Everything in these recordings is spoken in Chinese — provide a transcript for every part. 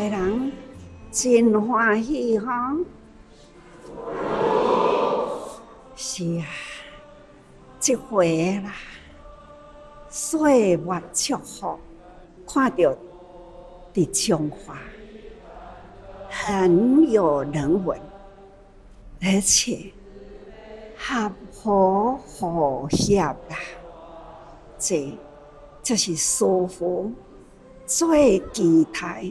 家人真欢喜哈！是啊，这回啦，岁月祝福，看到的中华很有人文，而且合乎和谐啦，这这是师傅最期待。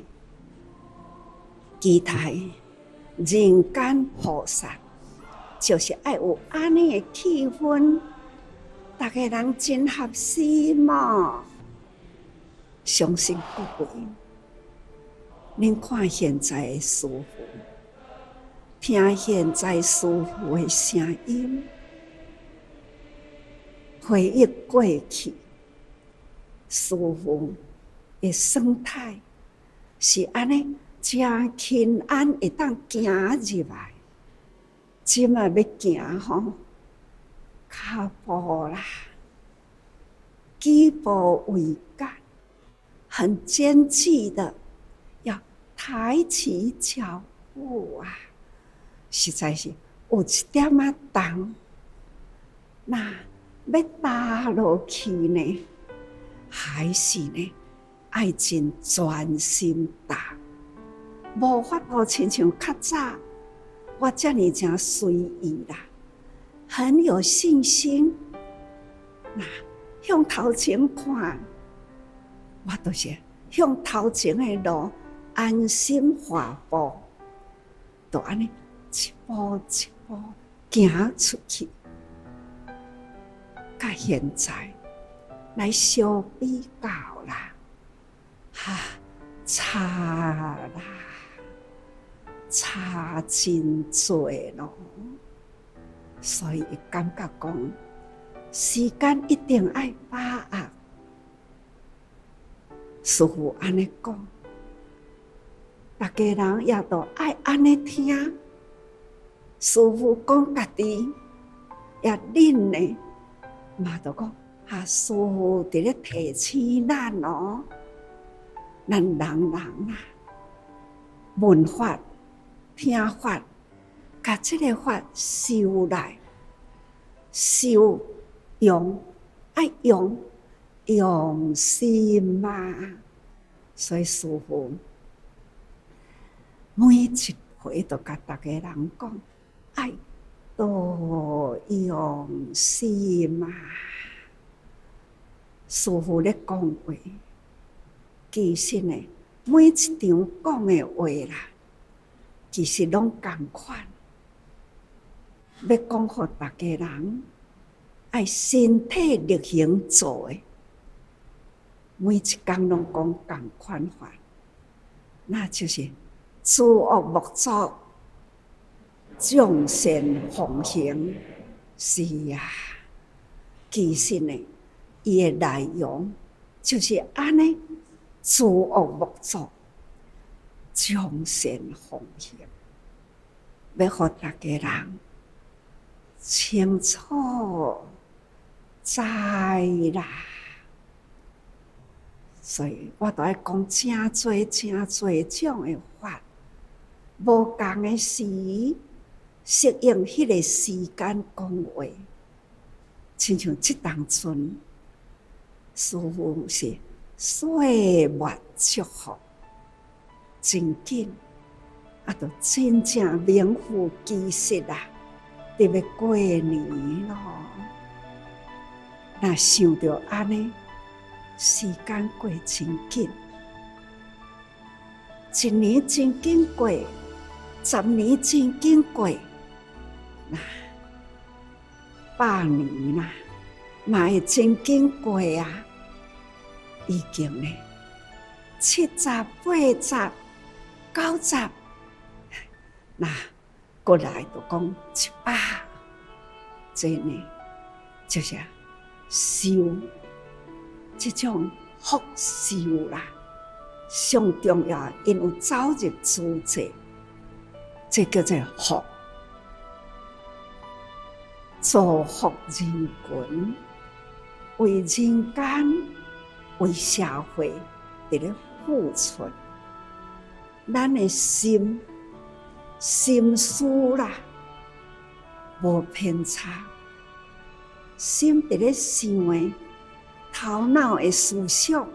期待人间菩萨，就是爱有安尼诶气氛，大家人真合适嘛。相信各位，恁看现在诶师傅，听现在师傅诶声音，回忆过去，师傅诶生态是安尼。真平安会当行入来，即嘛要行吼，脚步啦，举步维艰，很艰巨的，要抬起脚步啊！实在是有一点仔重，那要踏落去呢，还是呢？爱真专心踏。无法度亲像较早，我遮尔正随意啦，很有信心。那向头前看，我都是向头前的路安心滑步，都安尼一步一步行出去。甲现在来相比较啦，哈，差啦。差真多咯，所以感觉讲，时间一定爱把握。师傅安尼讲，大家人也都爱安尼听。师傅讲家己也恁呢，嘛都讲啊，师傅伫咧提醒咱哦，咱人人啊，文化。听法，甲这个法修来，修用爱用用心嘛。所以师傅每一回都甲大家人讲，爱多用心嘛。师傅咧讲话，其实呢，每一场讲的话啦。其实拢共款，要讲互大家人爱身体力行做诶，每一工拢讲共款法，那就是诸恶莫作，众善奉行。是啊，其实呢，伊诶内容就是安尼，诸恶莫作。众善奉行，要互大家人清楚知啦。所以我都爱讲真多、真多种诶法，无共诶时适应迄个时间讲话，亲像即当阵，似乎是岁月祝福。真紧，啊，都真正名副其实啦！特别过年咯，那想着安尼，时间过真紧，一年真紧过，十年真紧过，那百年啦，嘛会真紧过啊！已经呢，七十八十。九十，那过来就讲一百，这呢就是修这种福修啦，上重要，因为早日主者，这叫做福，造福人群，为人间为社会伫咧付出。咱的心心思啦，无偏差，心伫咧想诶，头脑诶思想，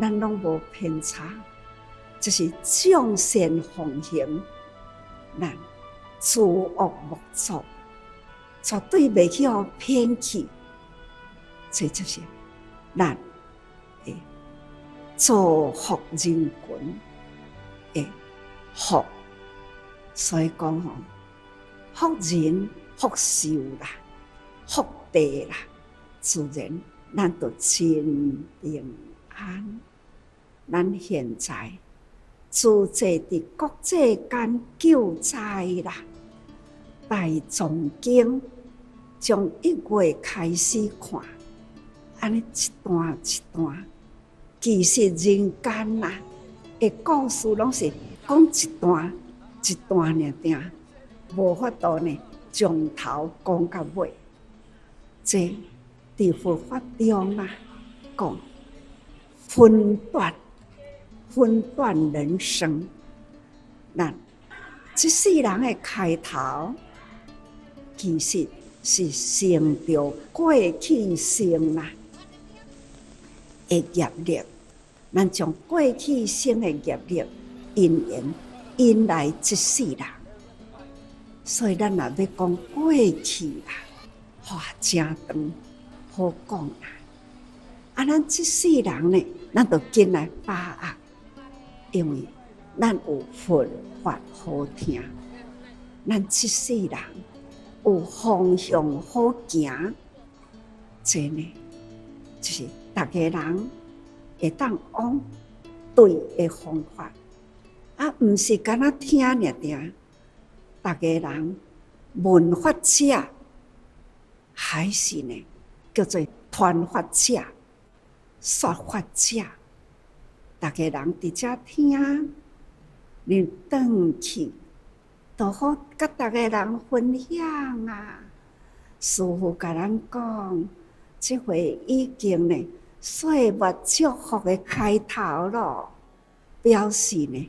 咱拢无偏差，就是众善奉行，咱诸恶莫作，绝对袂去互偏去，这就是咱诶造福人群。福。所以讲吼，福人福寿啦，福地啦，自然咱都真平安。咱现在组织伫国际间救灾啦，大总经从一月开始看，安尼一段一段，其实人间呐，诶故事拢是讲一段。一段呢，定无法度呢，从头讲到尾。这伫佛法中啊，讲分段分段人生。那这世人的开头，其实是成着过去生啦的业力。咱从过去生的业力因缘。引来即世人，所以咱若要讲过去啦，哇，真长，好讲啦。啊，咱即世人呢，咱就进来把握，因为咱有佛法好听，咱即世人有方向好行，真呢，就是逐个人会当往对的方法。啊，毋是干那听尔定，逐个人文法者，还是呢叫做传法者、说法者，逐个人伫遮听，你转去，都好甲逐个人分享啊。师傅甲咱讲，即回已经呢岁末祝福的开头咯，表示呢。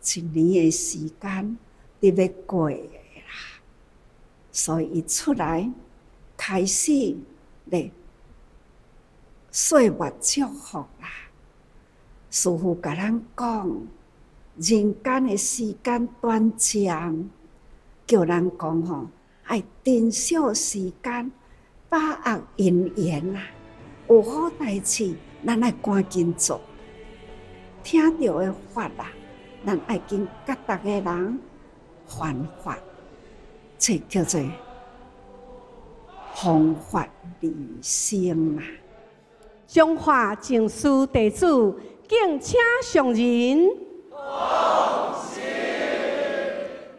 一年的时间伫要过啦，所以伊出来开始咧岁月祝福啦。师傅甲咱讲，人间的时间短暂，叫咱讲吼，爱珍惜时间，把握因缘啦。有好代志，咱爱赶紧做，听到的法啦。咱爱跟甲逐个人还法，这叫做方法理性嘛。中华净书弟子敬请上人！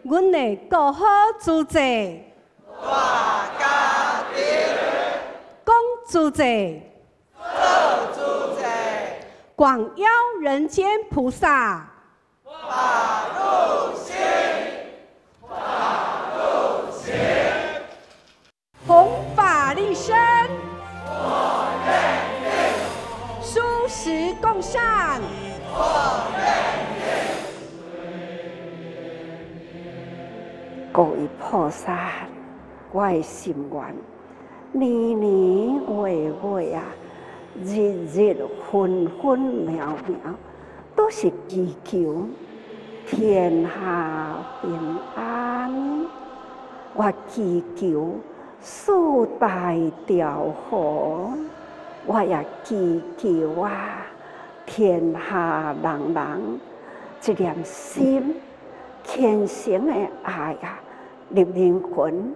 阮的国好主席，大家丁，公主席，二主席，广邀人间菩萨。法入心，法入心，弘法利生，我愿意；殊实共善，我愿意。各位菩萨，我的心愿，年年月月啊，日日分分秒秒，都是祈求。天下平安，我祈求四大调和，我也祈求啊，天下人人一念心虔诚的爱啊，立人群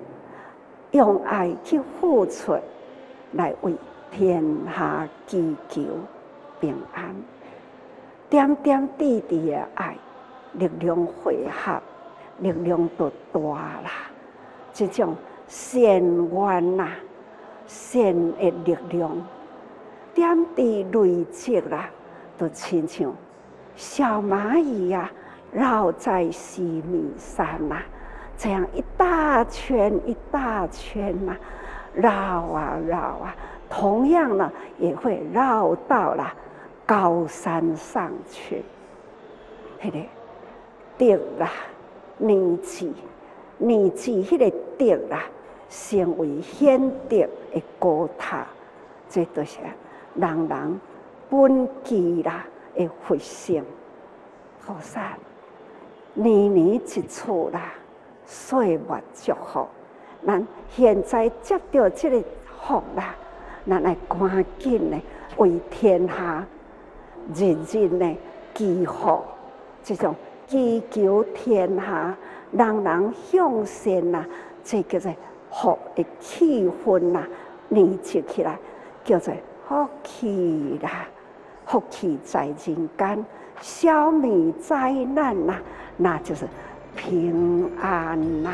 用爱去付出，来为天下祈求平安，点点滴滴的爱。力量汇合，力量就大啦！这种善缘呐，善的力量，点滴累积啦，就亲像小蚂蚁呀，绕在西米山呐，这样一大圈一大圈呐，绕啊绕啊，同样呢，也会绕到了高山上去，对不对？德啦，年纪年纪迄个德啦，成为显德的高塔，这都是人人本具啦的佛性。菩萨年年一次啦，岁月祝福。咱现在接到这个福啦，咱来赶紧的为天下人人的祈福，这种祈求天下人人向善呐，这叫做福的气氛呐，凝聚起来，叫做福气啦，福气在人间，消灭灾难呐，那就是平安呐。